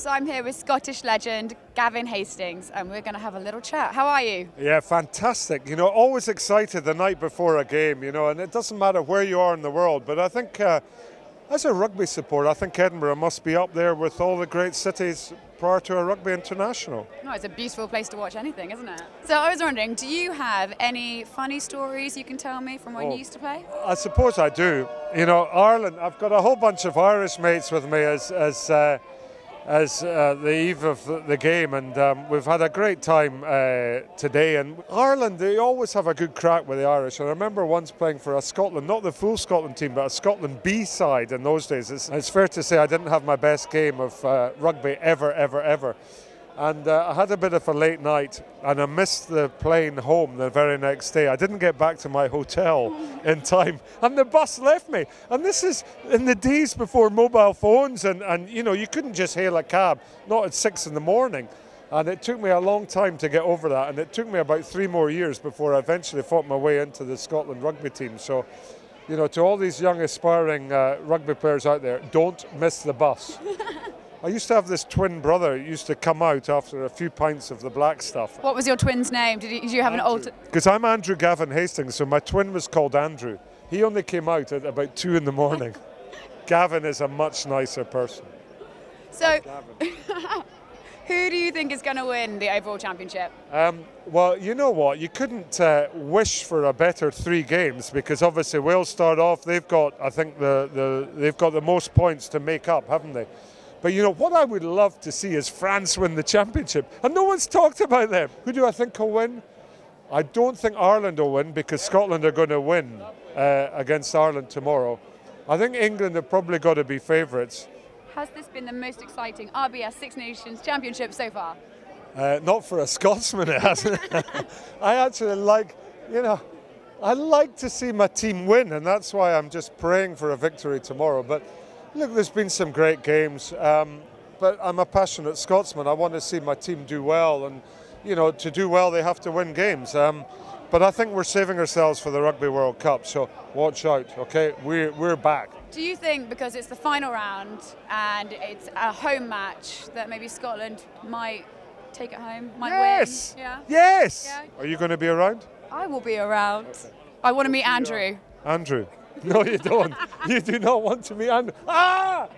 So I'm here with Scottish legend Gavin Hastings, and we're going to have a little chat. How are you? Yeah, fantastic. You know, always excited the night before a game, you know, and it doesn't matter where you are in the world, but I think uh, as a rugby supporter, I think Edinburgh must be up there with all the great cities prior to a rugby international. No, it's a beautiful place to watch anything, isn't it? So I was wondering, do you have any funny stories you can tell me from when Oh. you used to play? I suppose I do. You know, Ireland, I've got a whole bunch of Irish mates with me as, as, uh, as uh, the eve of the- game, and um, we've had a great time uh, today. And Ireland, they always have a good crack with the Irish. And I remember once playing for a Scotland, not the full Scotland team, but a Scotland B side in those days. It's, it's fair to say I didn't have my best game of uh, rugby ever, ever, ever. And uh, I had a bit of a late night and I missed the plane home the very next day. I didn't get back to my hotel in time and the bus left me. And this is in the days before mobile phones and, and you know, you couldn't just hail a cab, not at six in the morning. And it took me a long time to get over that. And it took me about three more years before I eventually fought my way into the Scotland rugby team. So, you know, to all these young aspiring uh, rugby players out there, don't miss the bus. I used to have this twin brother who used to come out after a few pints of the black stuff. What was your twin's name? Did you, did you have an alter? Because I'm Andrew Gavin Hastings, so my twin was called Andrew. He only came out at about two in the morning. Gavin is a much nicer person. So, who do you think is going to win the overall championship? Um, well, you know what? You couldn't uh, wish for a better three games because obviously Wales start off. They've got, I think, the, the they've got the most points to make up, haven't they? But you know what I would love to see is France win the championship, and no one's talked about them. Who do I think will win? I don't think Ireland will win because Scotland are going to win uh, against Ireland tomorrow. I think England have probably got to be favourites. Has this been the most exciting RBS Six Nations championship so far? Uh, not for a Scotsman, it hasn't. I actually like, you know, I like to see my team win, and that's why I'm just praying for a victory tomorrow. But look, there's been some great games, um, but I'm a passionate Scotsman. I want to see my team do well, and you know, to do well, they have to win games. Um, but I think we're saving ourselves for the Rugby World Cup, so watch out, okay? We're, we're back. Do you think because it's the final round and it's a home match that maybe Scotland might take it home, might Yes! win? Yeah. Yes! Yeah. Are you going to be around? I will be around. I want to meet Andrew. Andrew. No, you don't. you do not want to meet Andrew. Ah!